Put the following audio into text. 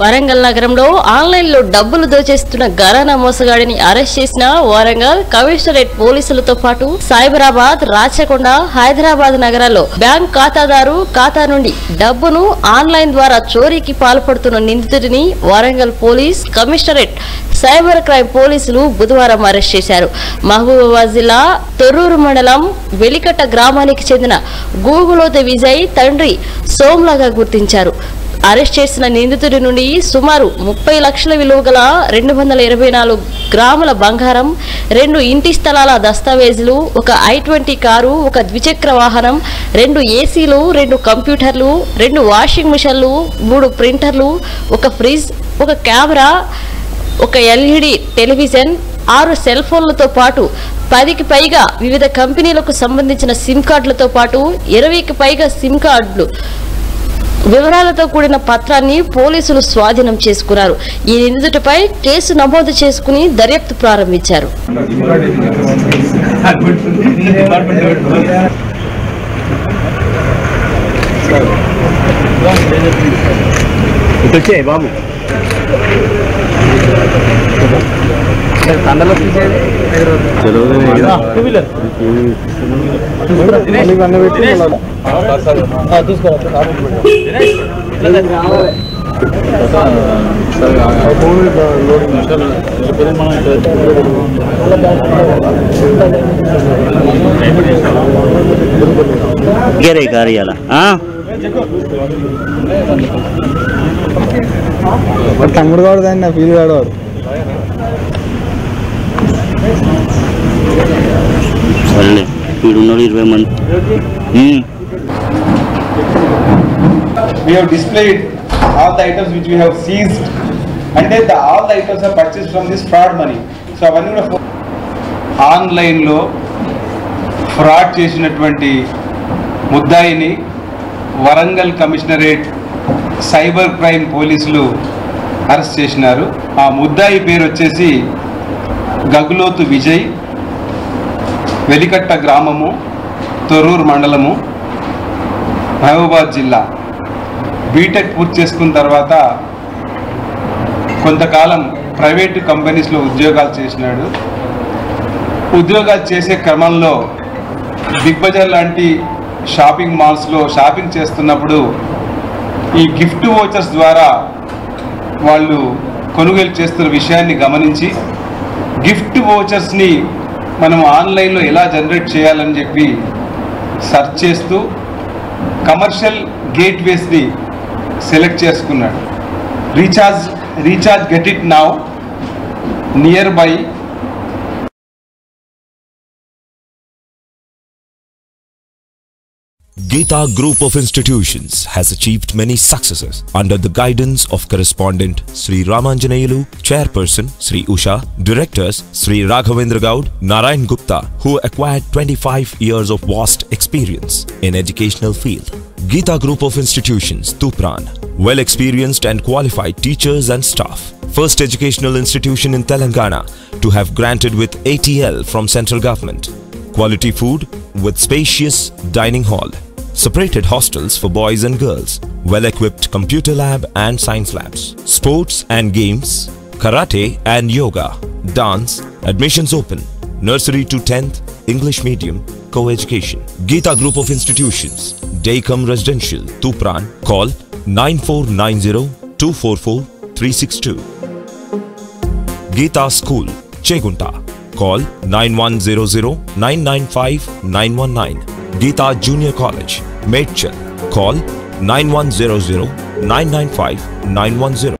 వరంగల్ నగరంలో ఆన్లైన్లో డబ్బులు దోచేస్తున్న గరానా మోసగాడిని అరెస్ట్ చేసిన వరంగల్ కమిషనరేట్ పోలీసులతో పాటు సైబరాబాద్ రాచకొండ హైదరాబాద్ నగరాల్లో బ్యాంక్ ఖాతాదారు ఖాతా నుండి డబ్బును ఆన్లైన్ ద్వారా చోరీకి పాల్పడుతున్న నిందితుడిని Warangal police commissionerate cyber crime పోలీసులు బుధవారం అరెస్ట్ చేశారు. మహబూబాబాద్ జిల్లా తొర్రూరు మండలం వెలికట్ట గ్రామానికి చెందిన గూగులోత విజయ్ తండ్రి సోమ్లాగా గుర్తించారు. అరెస్ట్ చేసిన నిందితుడి నుండి సుమారు ముప్పై లక్షల విలువ గల రెండు వందల ఇరవై నాలుగు గ్రాముల బంగారం రెండు ఇంటి స్థలాల దస్తావేజులు ఒక ఐ ట్వంటీ కారు ఒక ద్విచక్ర వాహనం రెండు ఏసీలు రెండు కంప్యూటర్లు రెండు వాషింగ్ మిషన్లు మూడు ప్రింటర్లు ఒక ఫ్రిడ్జ్ ఒక కెమెరా ఒక ఎల్ఈడి టెలివిజన్ ఆరు సెల్ ఫోన్లతో పాటు పదికి పైగా వివిధ కంపెనీలకు సంబంధించిన సిమ్ కార్డులతో పాటు ఇరవైకి పైగా సిమ్ కార్డులు వివరాలతో కూడిన పత్రాన్ని పోలీసులు స్వాధీనం చేసుకున్నారు. ఈ నిందితుడిపై కేసు నమోదు చేసుకుని దర్యాప్తు ప్రారంభించారు. బాబు. గేరే కార్యాల తమ్ముడు కూడా దాన్ని నా ఫీల్ కాడు సరేలే వీడు ఉన్నాడు ఇరవై మంది we have displayed all the items which we have seized and then the, all the items are purchased from this fraud money. So అవన్నీ కూడా ఆన్లైన్లో ఫ్రాడ్ చేసినటువంటి ముద్దాయిని వరంగల్ కమిషనరేట్ సైబర్ క్రైమ్ పోలీసులు అరెస్ట్ చేసినారు ఆ ముద్దాయి పేరు వచ్చేసి గగులోతు విజయ్ వెలికట్ట గ్రామము తొర్రూరు మండలము మహబూబాద్ జిల్లా. బీటెక్ పూర్తి చేసుకున్న తర్వాత కొంతకాలం ప్రైవేటు కంపెనీస్లో ఉద్యోగాలు చేసినాడు. ఉద్యోగాలు చేసే క్రమంలో బిగ్ బజార్ లాంటి షాపింగ్ మాల్స్లో షాపింగ్ చేస్తున్నప్పుడు ఈ గిఫ్ట్ వోచర్స్ ద్వారా వాళ్ళు కొనుగోలు చేస్తున్న విషయాన్ని గమనించి గిఫ్ట్ వోచర్స్ని మనం ఆన్లైన్లో ఎలా జనరేట్ చేయాలని చెప్పి సెర్చ్ చేస్తూ కమర్షియల్ గేట్వేస్ని సెలెక్ట్ చేసుకున్నాడు. Recharge recharge get it now near by Gita Group of Institutions has achieved many successes under the guidance of correspondent Sri Ramanjanayalu, Chairperson Sri Usha, Directors Sri Raghavendra Gaud, Narayan Gupta, who acquired 25 years of vast experience in educational field. Gita Group of Institutions, Tupran, well experienced and qualified teachers and staff. First educational institution in Telangana to have granted with ATL from central government. Quality food with spacious dining hall. Separated hostels for boys and girls. Well equipped computer lab and science labs. Sports and games. Karate and yoga. Dance. Admissions open. Nursery to 10th. English medium. Co-education. Gita Group of Institutions. Daycom Residential. Tupran. Call 9490 244 362. Gita School, Chegunta. Call 9100-995-919. Gita Junior College, Medchal. Call 9100-995-910.